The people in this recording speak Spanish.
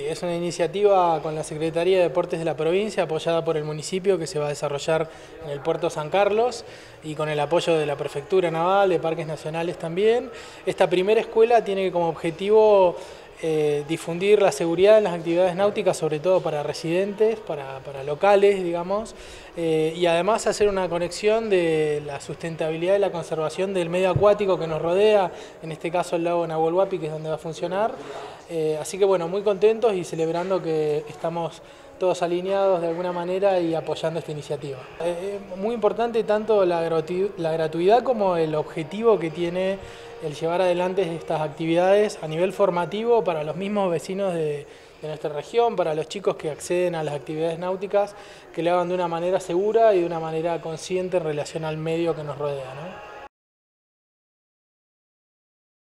Es una iniciativa con la Secretaría de Deportes de la provincia, apoyada por el municipio, que se va a desarrollar en el puerto San Carlos y con el apoyo de la Prefectura Naval, de Parques Nacionales también. Esta primera escuela tiene como objetivo eh, difundir la seguridad en las actividades náuticas, sobre todo para residentes, para, locales, digamos, eh, y además hacer una conexión de la sustentabilidad y la conservación del medio acuático que nos rodea, en este caso el lago Nahuel que es donde va a funcionar. Eh, así que bueno, muy contentos y celebrando que estamos todos alineados de alguna manera y apoyando esta iniciativa. Es muy importante tanto la gratuidad como el objetivo que tiene el llevar adelante estas actividades a nivel formativo para los mismos vecinos de, nuestra región, para los chicos que acceden a las actividades náuticas, que lo hagan de una manera segura y de una manera consciente en relación al medio que nos rodea.